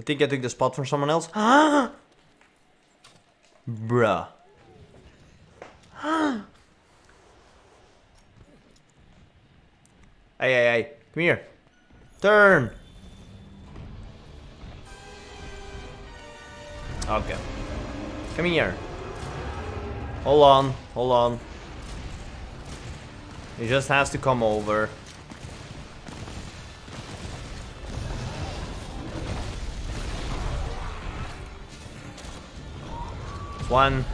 I think I took the spot from someone else. Bruh. hey, hey, hey. Come here. Turn. Okay. Come here. Hold on. Hold on. He just has to come over. One.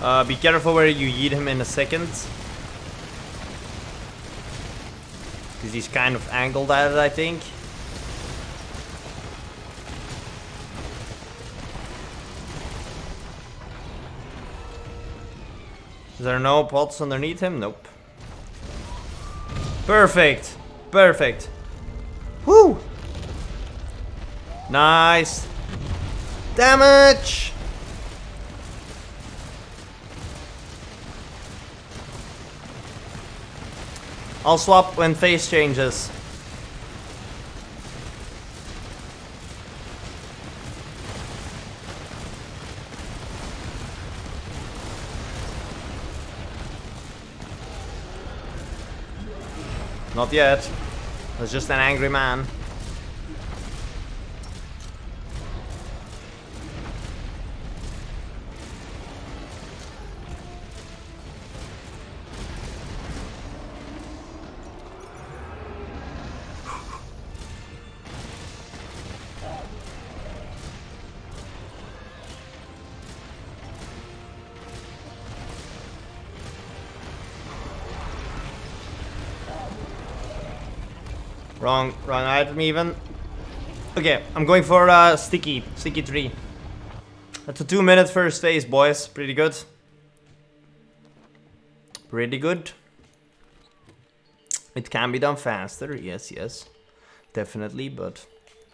Uh, be careful where you eat him in a second. Because he's kind of angled at it, I think. Is there no pots underneath him? Nope. Perfect. Perfect. Woo! Nice. Damage! I'll swap when face changes. Not yet. That's just an angry man. Wrong, wrong item even. Okay, I'm going for uh, sticky, sticky tree. That's a two minute first phase, boys. Pretty good. Pretty good. It can be done faster, yes, yes. Definitely, but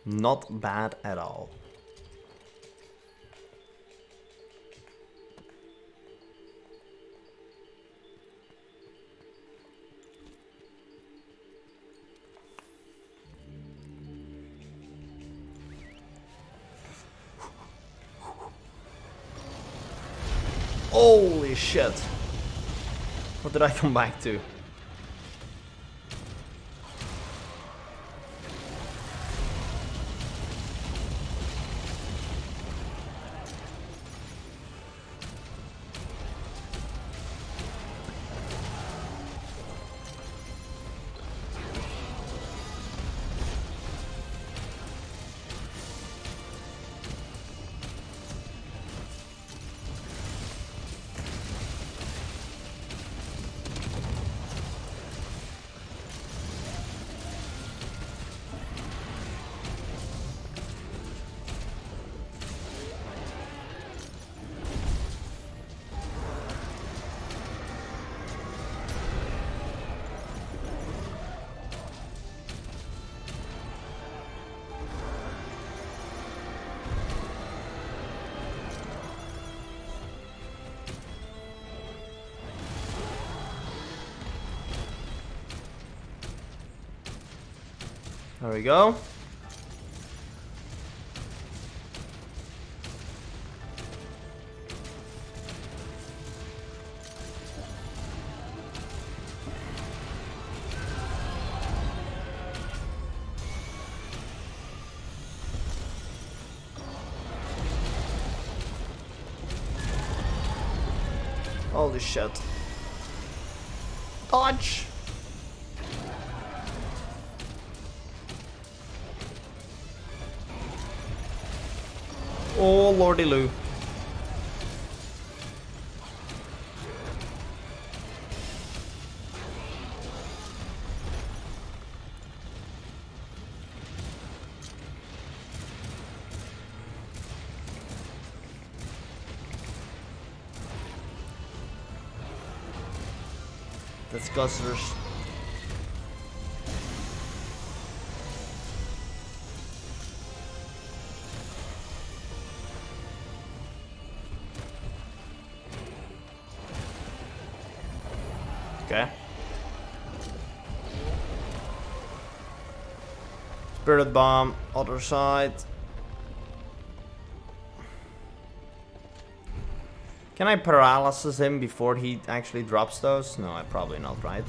not bad at all. Holy shit. What did I come back to? There we go. Holy shit. Dodge! Oh, lordy loo. That's Okay. Spirit bomb, other side. Can I paralysis him before he actually drops those? No, I probably not, right?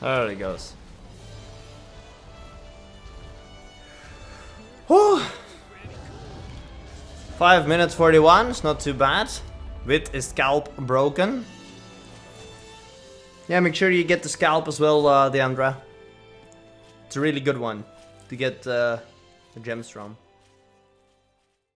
There he goes. Whew. 5 minutes 41, it's not too bad. With a scalp broken. Yeah, make sure you get the scalp as well, uh, Deandra. It's a really good one to get uh, the gems from.